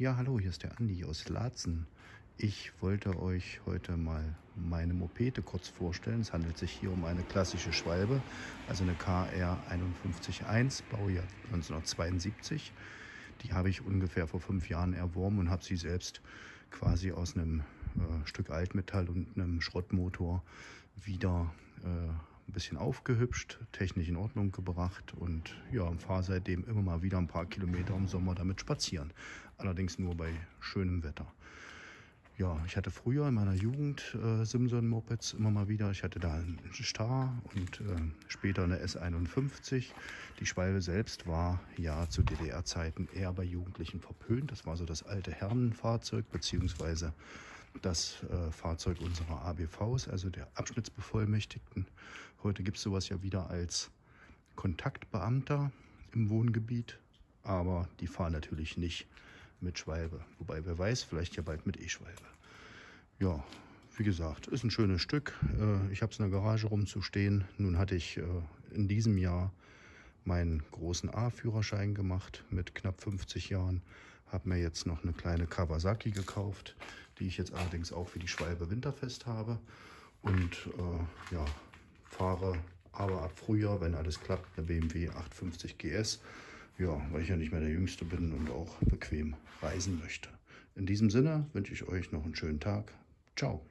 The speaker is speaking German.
Ja, hallo, hier ist der Andi aus Laatzen. Ich wollte euch heute mal meine Mopete kurz vorstellen. Es handelt sich hier um eine klassische Schwalbe, also eine KR 511, Baujahr 1972. Die habe ich ungefähr vor fünf Jahren erworben und habe sie selbst quasi aus einem äh, Stück Altmetall und einem Schrottmotor wieder äh, bisschen aufgehübscht, technisch in Ordnung gebracht und ja, fahre seitdem immer mal wieder ein paar Kilometer im Sommer damit spazieren. Allerdings nur bei schönem Wetter. Ja, ich hatte früher in meiner Jugend äh, Simson-Mopeds immer mal wieder. Ich hatte da einen Star und äh, später eine S51. Die Schwalbe selbst war ja zu DDR-Zeiten eher bei Jugendlichen verpönt. Das war so das alte Herrenfahrzeug, beziehungsweise das äh, Fahrzeug unserer ABVs, also der Abschnittsbevollmächtigten. Heute gibt es sowas ja wieder als Kontaktbeamter im Wohngebiet, aber die fahren natürlich nicht mit Schwalbe. Wobei, wer weiß, vielleicht ja bald mit E-Schwalbe. Ja, wie gesagt, ist ein schönes Stück. Äh, ich habe es in der Garage rumzustehen. Nun hatte ich äh, in diesem Jahr meinen großen A-Führerschein gemacht mit knapp 50 Jahren. Habe mir jetzt noch eine kleine Kawasaki gekauft, die ich jetzt allerdings auch für die Schwalbe winterfest habe. Und äh, ja, fahre aber ab Frühjahr, wenn alles klappt, eine BMW 850 GS. Ja, weil ich ja nicht mehr der Jüngste bin und auch bequem reisen möchte. In diesem Sinne wünsche ich euch noch einen schönen Tag. Ciao.